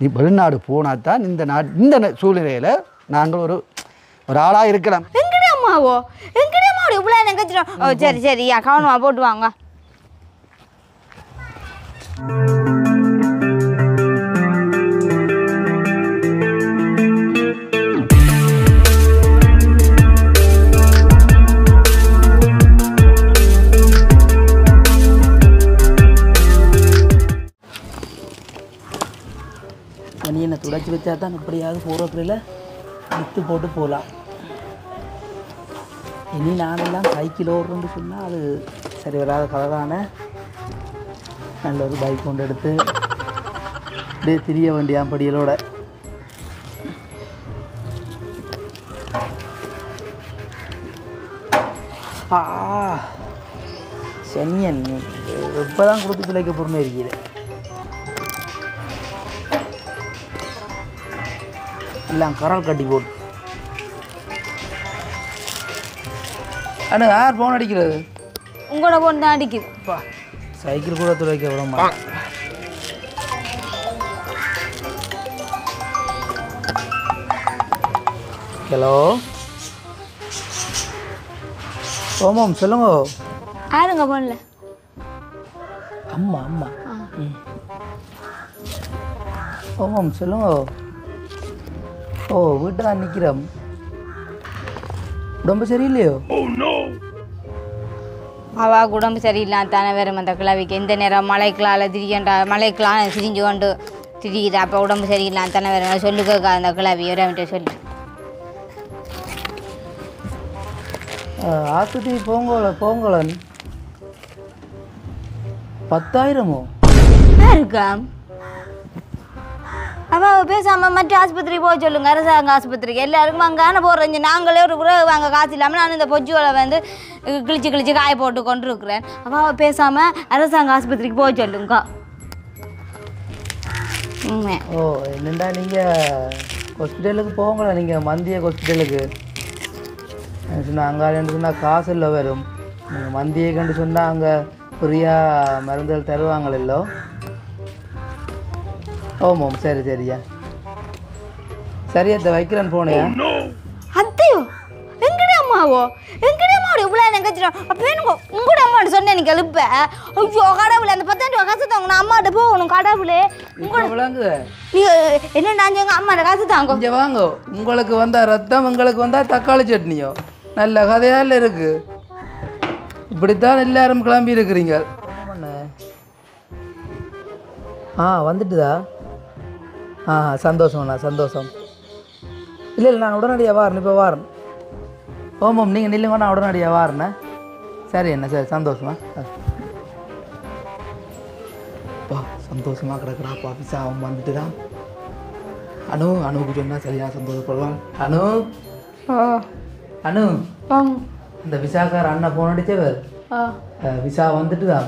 நீ வெளிநாடு போனால் தான் இந்த நாட் இந்த சூழ்நிலையில் நாங்கள் ஒரு ஒரு ஆளாக இருக்கலாம். எங்கடி அம்மாவோ? எங்கடி அம்மாவோ இவ்வளோ எனக்கு ஓ சரி சரி கவனமாக போட்டு வாங்க. துடைச்சி வச்சா தான் எப்படியாவது போகிறதுல விற்று போட்டு போகலாம் இனி நானெல்லாம் சைக்கிள் ஓடுறேன்னு சொன்னால் அது சரி வராத கதை தானே நல்ல ஒரு பைக் கொண்டு எடுத்து அப்படியே திரிய வேண்டியான் படிகளோட ஆ சென்னியன். இப்போ தான் கொடுத்து பிள்ளைக்கு பொறுமை இருக்கிறேன் எல்லாம் கரல் கட்டி போட்டு அண்ணா யார் ஃபோன் அடிக்கிறது? உங்களோட பொண்ணு தான் அடிக்குது. அப்பா சைக்கிள் கூட துடைக்க விட மாட்டேன். ஹலோ? ஓமாம் சொல்லுங்க. யாருங்க பொண்ணுல அம்மா அம்மா. ஓமாம் சொல்லுங்க. ஓ வீட்டில் நிற்கிறோம் உடம்பு சரியில்லையோ? அவ உடம்பு சரியில்லாம தானே வேறு அந்த கிழவிக்கு. எந்த நேரம் மலைக்கலால திரியண்டா மலைக்கெலாம் திரிஞ்சு கொண்டு திரியுது. அப்போ உடம்பு சரியில்லாம தானே வேறு சொல்லுக்க அந்த கிழவி. இவரவிட்ட சொல்லு. ஆஸ்பத்திரி போங்கல போங்களன். பத்தாயிரமோ? இருக்கா அம்மாவை பேசாம மற்ற ஆஸ்பத்திரி போக சொல்லுங்க அரசாங்க ஆஸ்பத்திரிக்கு. எல்லாருக்கும் அங்கே போடுறீங்க நாங்களே ஒரு கூட வாங்க காசு இல்லாமல் நான் இந்த பொச்சுவலை வந்து கிழிச்சு கிழிச்சு காய போட்டு கொண்டு இருக்கிறேன் அம்மாவை பேசாம அரசாங்க ஆஸ்பத்திரிக்கு போக சொல்லுங்க. ஓ என்னண்டா நீங்கள் ஹாஸ்பிட்டலுக்கு போங்களா நீங்கள் மந்திய ஹாஸ்பிட்டலுக்கு சொன்னால் அங்கே சொன்னால் காசு இல்லை வரும் நீங்கள் மந்தியை கண்டு சொன்னால் அங்கே ஃப்ரீயாக மருந்துகள் தருவாங்களோ ஓமாம் சரி சரியா. சரியா இந்த வைக்கிறேன் போனையா அத்தையோ எங்கடி அம்மாவோ? எங்கடி அம்மாவோட இவ்வளோ எனக்கு வச்சிடும் அப்போ எனக்கு உங்களோட அம்மாட்ட சொன்னேன் எனக்கு எழுப்ப ஐயோ கடவுளே அந்த பத்தாயிரம் ரூபா காசு தாங்க நான் அம்மாட்ட போகணும் கடவுளே. இப்போ விளங்குத நீ என்னடா எங்கள் அம்மாட்ட காசு தாங்க? இங்கே வாங்க. உங்களுக்கு வந்தா ரத்தம் உங்களுக்கு வந்தா தக்காளி சட்னியோ. நல்ல கதையால இருக்கு. இப்படித்தான் எல்லாரும் கிளம்பி இருக்கிறீங்க. ஆ வந்துட்டுதா? ஆ சந்தோஷம்ண்ணா சந்தோஷம். இல்லை இல்லை நான் உடனடியாக வாரேன் இப்போ வாரேன். ஓமம் நீங்கள் நில்லுங்க நான் உடனடியாக வாரேண்ணே சரி என்ன சரி சந்தோஷமா. அப்பா சந்தோஷமாக கிடக்குறாப்பா பிசா அவன் வந்துட்டு தான் அனு அனுவுக்கு சொன்னால் சரியா சந்தோஷப்படுவான் அனு. அனு. இந்த விசாக்கார அண்ணன் போன் அடிச்சவர் ஓ அஹ், விசா வந்துட்டு தான்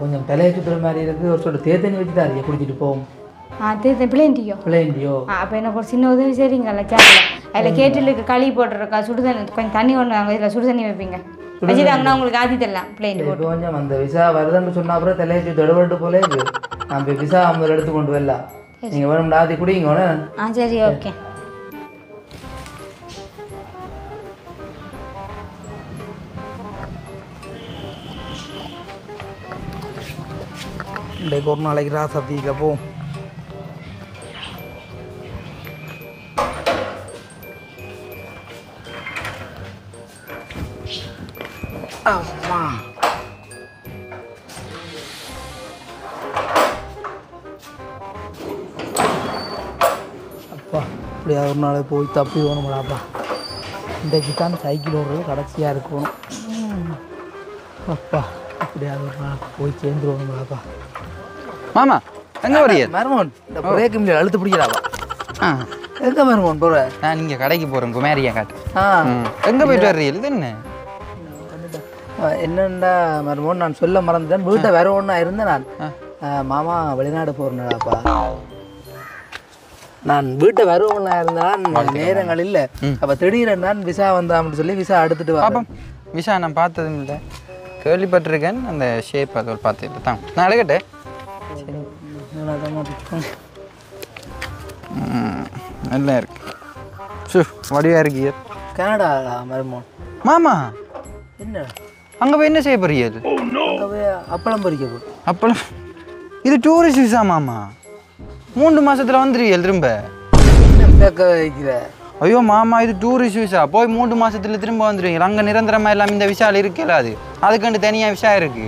கொஞ்சம் தலையை சுற்றுற மாதிரி இருக்கு. ஒரு சொல்லிட்டு தேத்தண்ணி வச்சு தாரியா குடிச்சிட்டு போவோம். அது பிள்ளைண்டியோ பிள்ளைண்டியோ அப்போ எனக்கு ஒரு சின்ன உதவி சரிங்கல்ல சேரில் அதில் கேட்டிலுக்கு களி போட்டுருக்கா சுடு தண்ணி கொஞ்சம் தண்ணி ஒன்று வாங்க இதில் சுடு தண்ணி வைப்பீங்க. வச்சுட்டாங்கன்னா உங்களுக்கு ஆதி தரலாம் பிள்ளைண்டி இப்போ கொஞ்சம் அந்த விசா வருதுன்னு சொன்ன அப்புறம் தலையை எடுபட்டு போலே இருக்கு நான் இப்போ விசா ஐம்பது எடுத்து கொண்டு வரலாம். நீங்கள் வேணும் ஆதி குடிங்க உடனே. ஆ சரி ஓகே. இன்றைக்கு ஒரு நாளைக்கு ராசத்தியில் போவோம் அம்மா. அப்பா இப்படியா ஒரு நாள் போய் தப்பி வேணுமாடாப்பா இன்றைக்கு தான் சைக்கிள் ஓடுறது கடைசியாக இருக்கணும். அப்பா இப்படியாவது ஒரு நாள் போய் சேர்ந்துருவோங்களாப்பா மாமா எங்கே வரீங்க மருமோன் இந்த பிரேக் மில்ல அழுத்து பிடிக்கிறாப்பா ஆ. எங்க மருமோன் போற? நான் இங்கே கடைக்கு போகிறேன் குமாரியா காட்டு. ஆ. எங்கே போயிட்டு வர்றீங்க இது என்ன? என்னண்டா மருமோன் நான் சொல்ல மறந்துட்டேன். வீட்டை வேற ஒன்றா இருந்தேன் நான். மாமா வெளிநாடு போறேன்டாப்பா. நான் வீட்டை வருவனா இருந்தான் நேரங்கள் இல்லை அப்போ திடீரென்னு தான் விசா வந்தான்னு சொல்லி விசா எடுத்துட்டு வா விஷா நான் பார்த்ததும் இல்லை. கேள்விப்பட்டிருக்கேன். அந்த ஷேப் அது ஒரு பார்த்துட்டு தான். நான் எடுக்கட்டே ம், நல்லா இருக்கு. சு வடிவா இருக்கீங்க கனடா மருமோன். மாமா. என்ன? அங்கே போய் என்ன செய்ய போறீங்க அங்கே போய் அப்பளம் பொரிக்க போ. அப்பெல்லாம் இது டூரிஸ்ட் விசா மாமா. மூன்று மாசத்துல வந்துருவீங்க திரும்ப. வைக்கிற? ஐயோ மாமா இது டூரிஸ்ட் விசா போய் மூன்று மாசத்துல திரும்ப வந்துருவீங்க. அங்கே நிரந்தரமா எல்லாம் இந்த விசால இருக்கல அது. அதுக்கண்டு தனியா விசா இருக்கு.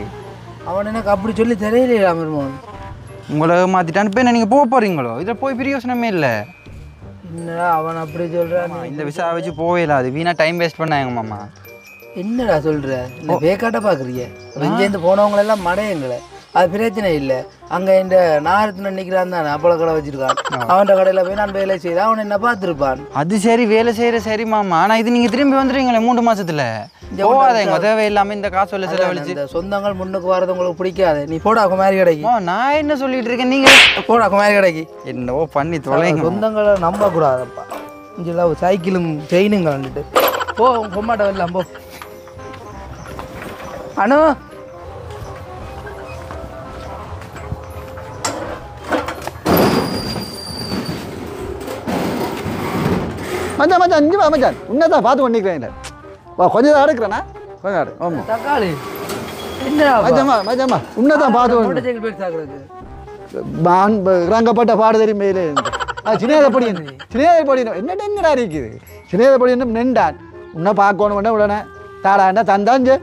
அவன் எனக்கு அப்படி சொல்லி தெரியலையா மருமோன் உங்களை மாத்திட்டான்னு இப்போ நீங்க போக போறீங்களோ? இதில் போய் பிரயோசனமே இல்லை. என்னடா அவன் அப்படி சொல்கிறான் இந்த விசா வச்சு போவே இல்லை. அது வீணா டைம் வேஸ்ட் பண்ணாங்க மாமா. என்னடா சொல்ற? இந்த வேக்காட்ட பாக்குறீங்க? இங்கேருந்து போனவங்க எல்லாம் மடையங்களை. அது பிரச்சனை இல்லை. அங்க இந்த நாரத்துல நிக்கிறான் தானே அப்பள கடை வச்சிருக்கான். அவன் கடையில போய் நான் வேலை செய்த அவன் என்ன பார்த்துருப்பான். அது சரி வேலை செய்யற சரி மாமா. ஆனா இது நீங்க திரும்பி வந்துருவீங்களே மூணு மாசத்துல. போகாதீங்க தேவையில்லாம இந்த காசு சொல்ல செலவழிச்சு. இந்த சொந்தங்கள் முன்னுக்கு வரது உங்களுக்கு பிடிக்காது. நீ போடா குமாரி கடைக்கு. நான் என்ன சொல்லிட்டு இருக்கேன் நீங்க? போடா குமாரி கடைக்கு. என்னவோ பண்ணி தொலைங்க. சொந்தங்களை நம்ப கூடாதப்பா இங்கே சைக்கிளும் செயினுங்க வந்துட்டு போ பொம்மாட்ட வரலாம் போ. அனு. மச்சான் மச்சான் இங்கே வா மச்சான். உன்னதான் பார்த்து பண்ணிக்கிறேன் வா கொஞ்சம் தான் எடுக்கிறேண்ணா கொஞ்சம் எடு ஆமாம் தக்காளி. என்னடா மச்சாம்மா மச்சாம்மா உன்னதான் பார்த்து ரங்கப்பட்ட பாடு தெரியும் மேலே சின்னதை பொடி சின்னதை பொடி என்ன? என்னடா இருக்குது? சின்னதை பொடி நின்றான். உன்னை பார்க்கணும் உடனே உடனே தாடாண்டா தந்தாஞ்சு?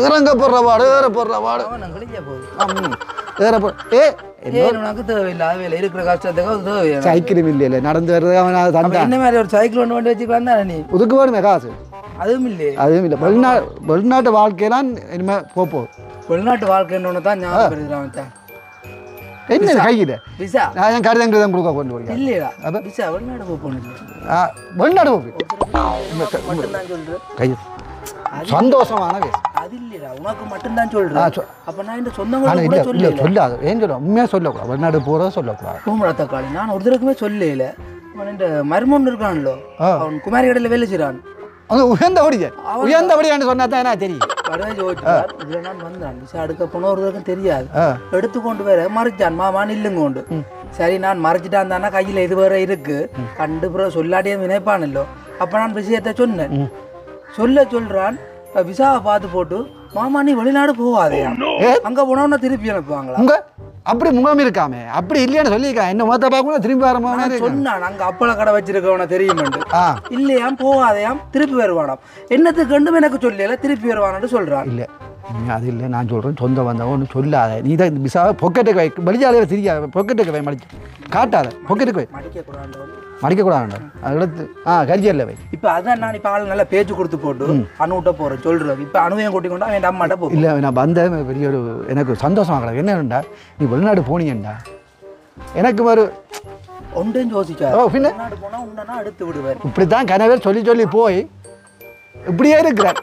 இறங்க போடுற பாடு ஏற போடுற பாடு அவன் கிழிஞ்ச போகுது ஆம், ஏற போ ஏ. உனக்கு தேவையில்லை வேலை இருக்கிற கஷ்டத்துக்கு அது தேவையான சைக்கிளும் இல்லை நடந்து வர்றது அவன் அதை தந்தான். என்ன மாதிரி ஒரு சைக்கிள் ஒன்று வண்டி வச்சுக்கலாம் தானே நீ? ஒதுக்கு வேணுமே காசு அதுவும் இல்லையே. அதுவும் இல்லை. வெளிநா வெளிநாட்டு வாழ்க்கையெல்லாம் இனிமேல் போப்போம் வெளிநாட்டு வாழ்க்கைன்னு ஒன்று தான் ஞாபகம். என்ன கையில்? விசா? நான் என் கடிதம் கொடுக்க கொண்டு இல்லையா விசா வெளிநாடு வெளிநாடு சந்தோஷமான அது இல்லையா உனக்கு மட்டும்தான் ஆ, சொல்றேன் சொ- அப்ப நான் இந்த ஆனால் சொந்தங்களுக்கு இல்லை இல்லை சொல்லாது. ஏன் சொல்ல? உண்மையாக சொல்லக்கூடாது. வெளிநாடு போகிறத சொல்லக்கூடாது. பூமரா தக்காளி நான் ஒருத்தருக்குமே சொல்லல இந்த மர்மன் இருக்கான்லோ. அவன் குமாரி கடையில் வேலை செய்றான். அது உயர்ந்தபடியே உயர்ந்தபடியான்னு சொன்னா தான் என்ன தெரியும்? இதுல நான் வந்தான். விசா எடுக்க போன ஒருத்தருக்கும் தெரியாது. ஆ. எடுத்து கொண்டு வர மறைச்சான். மாமா நில்லுங்க கொண்டு சரி நான் மறைச்சிட்டான் தானே? கையில் இது வேற இருக்கு. கண்டு பிறகு சொல்லாட்டியே அப்போ நான் விஷயத்தை சொன்னேன். சொல்ல சொல்றான். விசாவை பார்த்து போட்டு மாமா நீ வெளிநாடு போகாதே. அங்க போனோம்னா திருப்பி அனுப்புவாங்களா? உங்க அப்படி முகம் இருக்காமே. அப்படி இல்லையான்னு சொல்லியிருக்கான் என்ன மொத்த பார்க்கணும் திரும்பி வர மாதிரி சொன்னான் அங்க அப்பள கடை வச்சிருக்கவன தெரியுமெண்டு. இல்லையாம் போகாதையாம் திருப்பி வருவானாம். என்னத்துக்கு கண்டும் எனக்கு சொல்லல திருப்பி வருவானு சொல்றான். இல்லை. அது இல்லை நான் சொல்கிறேன் சொந்த வந்தவன் ஒன்றும் சொல்லாத. நீ தான் இந்த விசாவை பொக்கெட்டுக்கு வை வெளியாளையில் தெரியாது பொக்கெட்டுக்கு வை மடிச்சு. காட்டாத. பொக்கெட்டுக்கு வை. மடிக்க கூடாது மடிக்கக்கூடாது அதை எடுத்து ஆ கரிஜரில் வை. இப்ப அதான் நான் இப்ப ஆள் நல்லா பேச்சு கொடுத்து போட்டு அணுகிட்ட போறேன் சொல்றேன். இப்ப அணுவையும் கூட்டி கொண்டு அவன் அம்மாட்ட போ. இல்லை நான் வந்த பெரிய ஒரு எனக்கு சந்தோஷம் கிடக்கு. என்னடா நீ வெளிநாடு போனீங்கண்டா? எனக்கு ஒரு ஒன்றையும் யோசிக்காது. ஓ பின்ன? எடுத்து விடுவார் இப்படி தான் கனவே சொல்லி சொல்லி போய் இப்படியே இருக்கிறேன்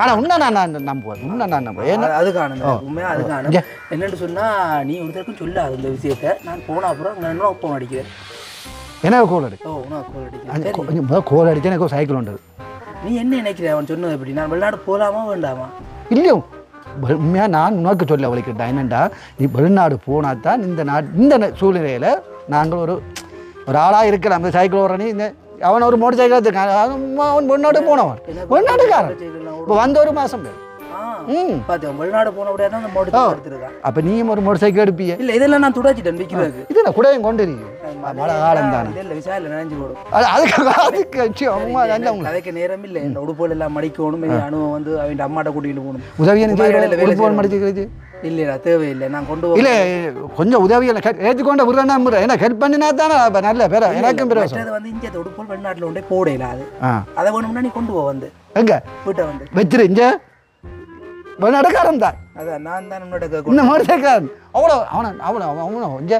ஆனால் உன்னை நான் நான் நம்புவேன். உன்னை நான் நம்புவேன். அதுக்கான உண்மையா அதுக்கான. என்னன்னு சொன்னா நீ ஒருத்தருக்கும் சொல்லாது இந்த விஷயத்த. நான் போன அப்புறம் அங்க என்ன ஒப்பம் அடிக்கிறேன் எனக்கு கோல் அடி கோல் அடிக்கிறேன் அந்த கோல் அடிச்சு எனக்கு சைக்கிள் உண்டு. நீ என்ன நினைக்கிற? அவன் சொன்னது எப்படி? நான் வெளிநாடு போலாமா வேண்டாமா? இல்லையோ. உண்மையாக நான் உனக்கு சொல்ல வலிக்கிட்டேன் என்னண்டா நீ வெளிநாடு போனால் தான் இந்த நாட் இந்த சூழ்நிலையில் நாங்கள் ஒரு ஒரு ஆளாக இருக்கலாம். அந்த சைக்கிள் ஓடுறனி இந்த அவன் ஒரு மோட்டர் சைக்கிள் அவன் வெளிநாடு போனவன். வெளிநாட்டுக்காரன். இப்போ வந்த ஒரு மாதம் ஆ ம் பாத்தியா வெளிநாடு போனபடியா தான் அந்த மோட்டர் எடுத்திருக்கான். அப்போ நீயும் ஒரு மோட்டர் சைக்கிள் எடுப்பீங்க இல்ல இதெல்லாம் நான் துடைச்சிட்டேன் விற்கிறதுக்கு இது நான் கூடயும் கொண்டு இருக்கீங்க மழை காலம் தானே. இல்ல இல்ல விசாரில நினைஞ்சு போடும். அது அதுக்கு அம்மா நேரம் இல்ல இந்த உடுப்புகள் எல்லாம் மடிக்கணும் அனுபவம் வந்து அவன் அம்மாட்ட கூட்டிட்டு போகணும். உடுப்போன் செய்யணும். மடிச்சுக்கிறது. இல்லையா தேவையில்லை நான் கொண்டு இல்லை கொஞ்சம் உதவிகளை ஏற்றுக்கொண்ட விடுறேன்னா முறை? ஏன்னா ஹெல்ப் பண்ணினா தானே அப்ப நல்ல பேர எனக்கும் பேர் வந்து இங்கே உடுப்போல் வெளிநாட்டுல உண்டே போடையில அது. அதை வேணும்னா நீ கொண்டு போ வந்து. எங்க? வீட்டை வந்து. வச்சிரு இங்க. வெளிநாட்டுக்காரன் தான் அதான் நான் தான் இந்த சைக்கிள் அவ்வளோ அவனை அவனை அவனை இங்க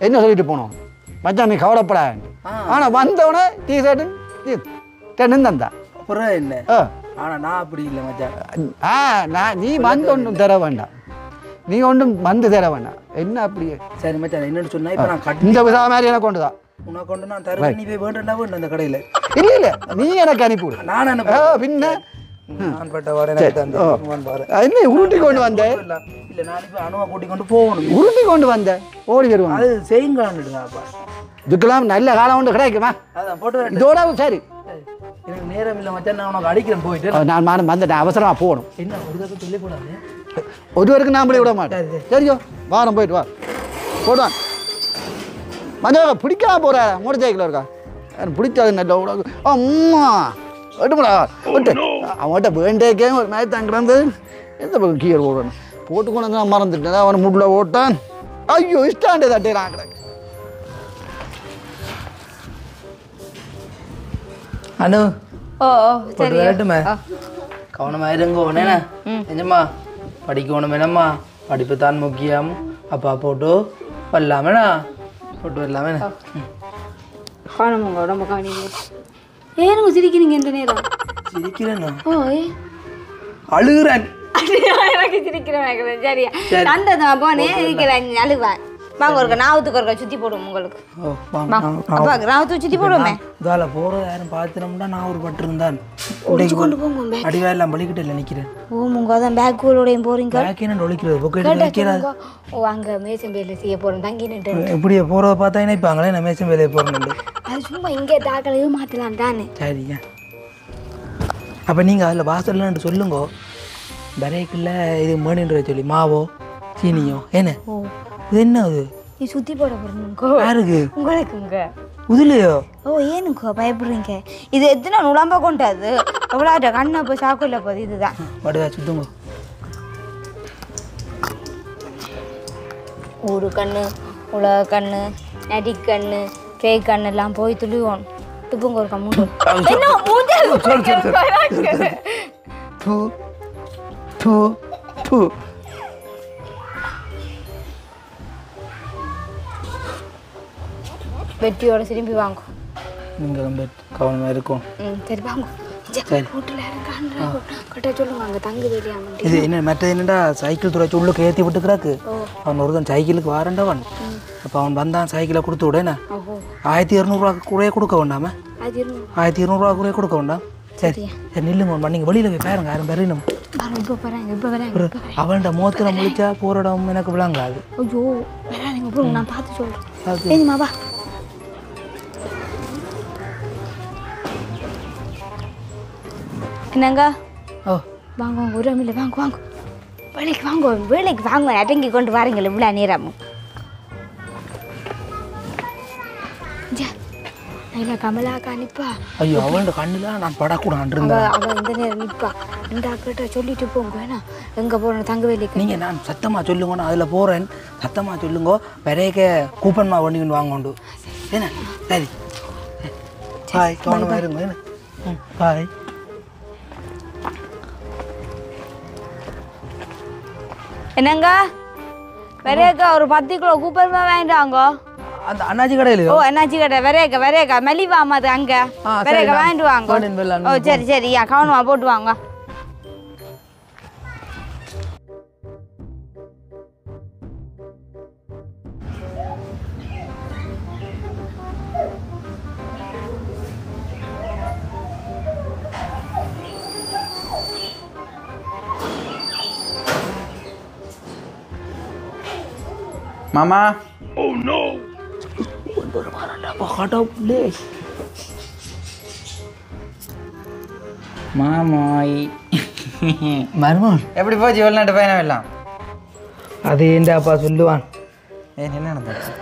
என்ன சொல்லிட்டு போனோம்? மச்சான் நீ கவலைப்படாத ஆ. ஆனா வந்தவனே டீ ஷர்ட்டு டென்னு தந்தா அப்புறம் என்ன? ஆ. ஆனா நான் அப்படி இல்லை மச்சான். ஆ நான் நீ வந்து ஒன்றும் தர வேண்டாம். நீ ஒன்றும் வந்து தர வேண்டாம். என்ன அப்படியே சரி மச்சான் என்னன்னு சொன்னா இப்போ நான் இந்த விசா மாதிரி எனக்கு கொண்டு தான் உனக்கு கொண்டு நான் தருவேன் நீ போய் வேண்டும் அந்த கடையில். இல்லை இல்லை நீ எனக்கு அனுப்பி விடு. நான் அனுப்ப பின்ன? என்ன உருட்டி கொண்டு வந்த இல்ல இல்ல நான் இப்போ அணுவை கூட்டி கொண்டு போகணும் உருட்டி கொண்டு வந்த ஓடி வருவான் அது செய்யுங்களான்னுடுங்கப்பா இதுக்கெல்லாம் நல்ல காலம் ஒன்று கிடைக்குமா. இதோட சரி எனக்கு நேரம் இல்லை மச்சான் நான் உனக்கு அடிக்கிறேன் போயிட்டு நான் மானம் வந்துட்டேன் அவசரமாக போகணும் என்ன ஒரு சொல்லி போடாது ஒருவருக்கு நான் விட மாட்டேன் சரியோ வாரம் போயிட்டு வா போடுவான் மஞ்சள் பிடிக்காம போகிற மோட்டர் சைக்கிள் இருக்கா எனக்கு பிடிக்காது நல்ல அம்மா விட்டுப்படா விட்டு அவன்கிட்ட வேண்டேக்கே ஒரு மாதிரி தங்குறது எந்த பக்கம் கீழே ஓடணும் போட்டு கொண்டு வந்து நான் மறந்துட்டேன். அவன் முட்டில் ஓட்டான் ஐயோ இஷ்டாண்டே தட்டேறான் கிடக்கு அனு ஓ சரி. வரட்டுமே கவனமா இருங்கோ என்ன நிஜமா படிக்கணும் என்னம்மா படிப்பு தான் முக்கியம். அப்பா போட்டு வரலாமேண்ணா போட்டு வரலாமே காணுமுங்க உடம்ப காணிங்க. ஏனுங்க சிரிக்கிறீங்க இந்த நேரம்? சிரிக்கிறேன்? ஓ ஏ அழுகிறேன் எனக்கு சிரிக்கிறேன் சரியா. அந்த போனேன் இருக்கிறேன் அழுவேன் வாங்க ஒருக்க நாவத்துக்கு சுற்றி போடுவோம் உங்களுக்கு. அப்பா நாவத்துக்கு சுற்றி போடுவோமே. இதால போறது யாரும் பார்த்துனோம்னா நான் ஒரு பட்டிருந்தான் ஒழிச்சு கொண்டு போங்க அடிவாயெல்லாம் பலிக்கிட்ட இல்லை நிற்கிறேன் ஓ முங்க அதான் பேக்குகளோடையும் போறீங்க. பேக் என்ன ஒழிக்கிறது பொக்கெட்டு நிற்கிறது ஓ அங்க மேசம்பேல செய்ய போறோம் தங்கி நின்று. இப்படியே போகிறத பார்த்தா நினைப்பாங்களே நான் மேசம் வேலையை போகிறேன் அது சும்மா இங்கே தாக்களையும் மாத்தலாம் தானே. சரிங்க. அப்போ நீங்கள் அதில் வாசல்ல சொல்லுங்க. பரேக்கில் இது மேடுன்ற சொல்லி மாவோ சீனியோ என்ன இது என்ன அது? நீ சுத்தி போட போறீங்க. யாருக்கு? உங்களுக்குங்க. உதுலையோ? ஓ ஏனுக்கோ பயப்படுறீங்க. இது எத்தனை நுழம்ப கொண்டது எவ்வளோ கண்ணை இப்போ சாக்குள்ள போகுது இதுதான். படுதா சுத்துங்க. ஒரு கண்ணு உலக கண்ணு நடி கண்ணு பேய் கண்ணு எல்லாம் போய் துளிவோம். துப்புங்க ஒரு கம்மூண்டு என்ன மூஞ்சல் டூ டூ டூ வெட்டியோட திரும்பி வாங்க நீங்கள் ரொம்ப கவனமாக இருக்கும் ம் சரி வாங்க இது என்ன மற்ற என்னடா சைக்கிள் துறைச்சி உள்ளுக்கு ஏற்றி விட்டுக்கிறாக்கு? அவன் ஒருத்தன் சைக்கிளுக்கு வாரண்டவன். அப்போ அவன் வந்தான் சைக்கிளை கொடுத்து விடேண்ணா ஆயிரத்தி இரநூறுவா கூட கொடுக்க வேண்டாமா? ஆயிரத்தி இரநூறுவா கூட கொடுக்க வேண்டாம். சரி சரி நில்லுங்க நீங்கள் வெளியில் போய் பாருங்க யாரும் பெரியணும் அவன்கிட்ட மோத்தில் முழிச்சா போகிற இடம் எனக்கு விளங்காது. ஐயோ நான் பார்த்து சொல்கிறேன் என்னங்க ஓ. வாங்க வாங்க ஒரு அம்மியில் வாங்க வாங்க. வேலைக்கு வாங்க வேலைக்கு வாங்க. அடங்கி கொண்டு வாரீங்களே இவ்வளோ நேரமும். இல்லை கமலாக்கா நிப்பா. ஐயோ அவன்கிட்ட கண்ணில் நான் படக்கூடாது அவ இருந்தேன் அவ இந்த நேரம் நிப்பா. இந்த அக்கிட்ட சொல்லிட்டு போங்க வேணா. எங்கே போகணும் தங்க வேலைக்கு நீங்கள் நான் சத்தமாக சொல்லுங்க நான் அதில் போகிறேன் சத்தமாக சொல்லுங்க. விரைக்க கூப்பன்மா வண்டின்னு வாங்கோண்டு. என்ன? சரி. பாய் கவனமாக இருங்க என்ன ம். பாய் என்னங்க? வெரையக்கா ஒரு பத்து கிலோ கூப்பர் வாங்கிட்டாங்க அந்த அண்ணாச்சி கடையிலையோ? ஓ என்னாச்சு கடை. வெரையக்கா வெரையக்கா மெலிவாம அது அங்க. நான் வாங்கிட்டு வாங்க. ஓ சரி சரி கவனமா போட்டு வாங்க. மாமா அப்பா கடவுளே மாமாய். மருமன் எப்படி போச்சு? வெளிநாட்டு பயணம் எல்லாம்? அது ஏண்டாப்பா சொல்லுவான்? ஏன் என்ன நடந்துச்சு?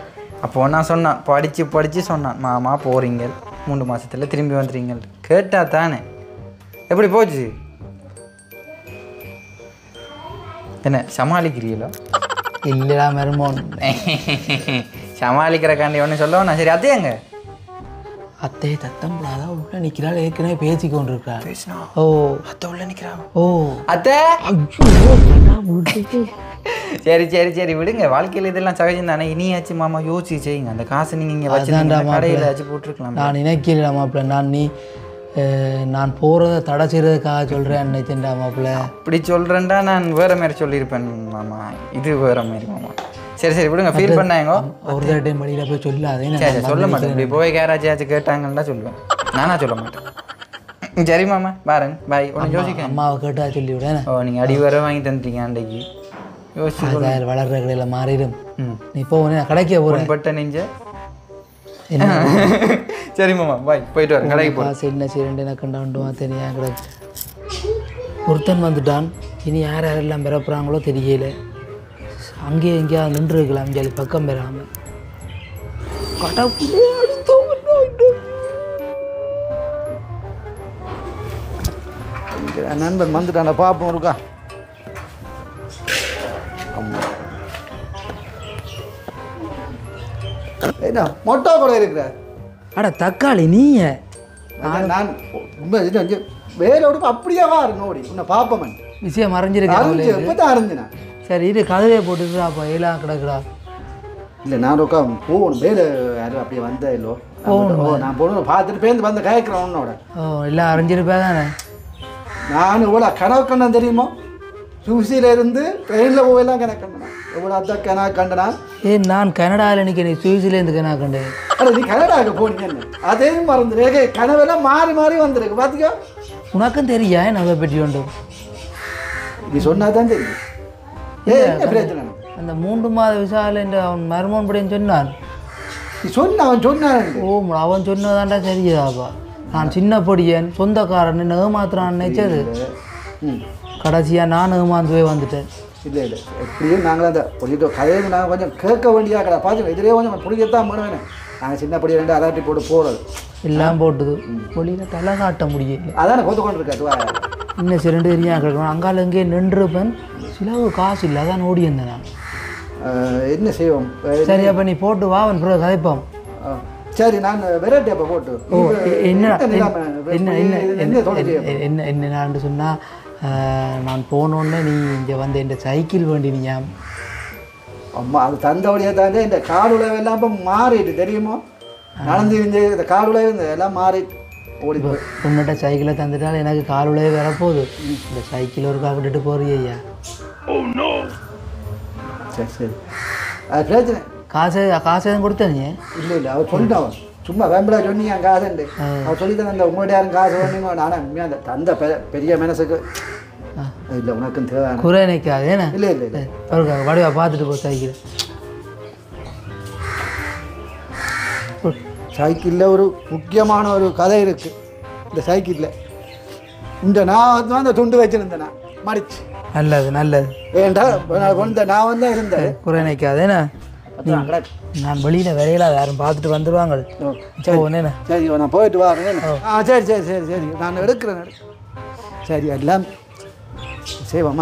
அப்போ நான் சொன்னான் படித்து படித்து சொன்னான் மாமா போகிறீங்க மூணு மாசத்துல திரும்பி வந்துடுறீங்க கேட்டா தானே. எப்படி போச்சு? என்ன சமாளிக்கிறீங்களா? இல்லடா மருமோன் சமாளிக்கிறக்காண்டி ஒன்று சொல்லவா சரி அதேங்க அத்தை தத்தம் புடாதா உள்ள நிக்கிறாள். ஏற்கனவே பேசி கொண்டிருக்கிறாள். பேசினா? ஓ. அத்தை உள்ள நிற்கிறா ஓ. அத்தை. சரி சரி சரி விடுங்க. வாழ்க்கையில் இதெல்லாம் சகஜம் தானே இனியாச்சும் மாமா யோசிச்சு செய்யுங்க. அந்த காசு நீங்கள் இங்கே அதான்டா வச்சு மாப்பிள்ளை. கடையில் வச்சு போட்டிருக்கலாம் நான் நினைக்கிறேன் மாப்பிள்ள. நான் நீ நான் போறத தடை செய்யறதுக்காக சொல்றேன் நினைச்சேன்டா மாப்பிள்ள. இப்படி சொல்கிறேன்டா நான் வேற மாதிரி சொல்லியிருப்பேன் மாமா. இது வேற மாதிரி மாமா. சரி சரி விடுங்க ஃபீல் பண்ணாங்க. ஒரு தடவை டைம் வழியில போய் சொல்லாதே சரி சரி சொல்ல மாட்டேன். இப்படி போய் யாராச்சும் கேட்டாங்கன்னா சொல்லுவேன். நானா சொல்ல மாட்டேன். சரி மாமா பாருங்க பாய் ஒன்று யோசிக்க அம்மாவை கேட்டா சொல்லி விட ஓ நீங்கள் அடி வர வாங்கி தந்துட்டீங்க அன்றைக்கு யோசிச்சு வளர்ற கடையில் மாறிடும். நீ இப்போ உடனே கடைக்கே போகிறேன் பட்ட நெஞ்ச. என்ன? சரி மாமா பாய் போயிட்டு வரேன் கடைக்கு போ காசு என்ன செய்யறேன் எனக்கு கண்டாண்டுவா தெரியா கிடக்கு. ஒருத்தன் வந்துட்டான். இனி யார் யாரெல்லாம் பிறப்புறாங்களோ தெரியல. அங்கேயே எங்கேயா நின்று இருக்கலாம் ஜாலி பக்கம் பெறாம கடவுளே, அடுத்தவன் ஆயிட்டான். என் நண்பன் வந்துட்டான் பார்ப்போம் இருக்கா என்ன மொட்டை கூட இருக்கிற அட தக்காளி அதான் நான் ரொம்ப இது உடுப்பு அப்படியே வா நோடி. உன்னை பார்ப்பமன் விஷயம் மறைஞ்சிருக்கேன் எப்போ தான் அறிஞ்சினா சரி இது கதவே போட்டுட்டு அப்போ. ஏலா கிடக்குடா. இல்லை நான் உட்கா போகணும். வேலை யாரும் அப்படியே வந்தா இல்லோ ஓ நான் போகணும் பார்த்துட்டு பேருந்து வந்து கேட்குறேன் உன்னோட. ஓ எல்லாம் அறிஞ்சிருப்பா தானே? நான் இவ்வளோ கனவு கண்டேன் தெரியுமா? சூசியில இருந்து ட்ரெயினில் போயெல்லாம் கணக்கு கண்டனா. எவ்வளோ கனவு கண்டனா? ஏ நான் கனடாவில் நிற்கிறேன் சுவிட்சர்லேருந்து நான் கண்டேன். அட நீ கனடாவுக்கு போனீங்க மறந்துடு கனவெல்லாம் மாறி மாறி வந்திருக்கு. பார்த்துக்கோ உனக்கும் தெரியா நகை பெட்டி உண்டு? நீ சொன்னா தான் தெரியும் ஏ பிரச்சனை? அந்த மூன்று மாத விசாவில் என்று அவன் மருமன் படின்னு சொன்னான். நீ சொன்ன அவன் சொன்னான். ஓ அவன் சொன்னதாண்டா சரியாப்பா நான் சின்ன பொடியன் சொந்தக்காரன் ஏமாத்துறான் நினைச்சது. கடைசியாக நான் ஏமாந்து போய் வந்துட்டேன். இல்லை இல்லை எப்படியும் நாங்கள் அந்த பொடிக்கிட்ட கதையை நாங்கள் கொஞ்சம் கேட்க வேண்டியா கடை பார்த்து இதிலே கொஞ்சம் பிடிக்கத்தான் பண்ணுவேன் நாங்கள் சின்ன பொடி ரெண்டு அதாட்டி போட்டு போகிறது எல்லாம் போட்டுது வெளியில் தலை காட்ட முடியல அதானே கொத்து கொண்டு இருக்காது இன்னும் சிரண்டு தெரியா கிடக்கணும் அங்கால எங்கேயே நின்றுப்பேன் சிலவு காசு இல்லை அதான் ஓடி இருந்தேன் நான் என்ன செய்வோம் சரி அப்போ நீ போட்டு வா அவன் பிறகு கதைப்போம் அஹ், சரி நான் வெரைட்டி அப்போ போட்டு என்ன? என்ன என்ன- என்ன என்ன நான் சொன்னால் நான் போனோடனே நீ இங்கே வந்து இந்த சைக்கிள் வேண்டி நீ அம்மா அது தந்தபடியாக தாங்க இந்த காடு உழவு எல்லாம் இப்போ மாறிட்டு தெரியுமா? நடந்து இந்த இந்த காடு உழவு இந்த எல்லாம் மாறிட்டு ஓடி போய். உன்னிட்ட சைக்கிளை தந்துட்டால் எனக்கு காலுடைய வரப்போகுது இந்த சைக்கிள் ஒருக்கா விட்டுட்டு போறியே ஐயா. சரி சரி. அது பிரச்சனை. காசு காசு எதுவும் கொடுத்த நீ? இல்லை இல்லை அவர் சொல்லிட்டான் அவன். சும்மா வேம்பலா சொன்னீங்க காசுண்டு அவர் சொல்லி தான் அந்த உங்கள்கிட்ட யாரும் காசு வேணுங்க ஆனால் உண்மையாக அந்த தந்த பெ பெரிய மனசுக்கு. இல்லை உனக்கும் தேவை குறை நிற்காது ஏன்னா? இல்லை இல்லை இல்லை. ஒருக்கா வடிவா பார்த்துட்டு போ சைக்கிள் சைக்கிளில் ஒரு முக்கியமான ஒரு கதை இருக்குது இந்த சைக்கிளில். இந்த நான் வந்து அந்த துண்டு வச்சுருந்தேன்? நான் மடிச்சு. நல்லது நல்லது. ஏன்டா நான் கொண்ட நான் வந்து இருந்தேன் குறை நிற்காது ஏன்னா. நான் வெளியில் விரையில யாரும் பார்த்துட்டு வந்துடுவாங்க சரி சரி. நான் போயிட்டு வரேன். ஆ சரி சரி சரி சரி. நான் எடுக்கிறேன். சரி எல்லாம் செய்வோமா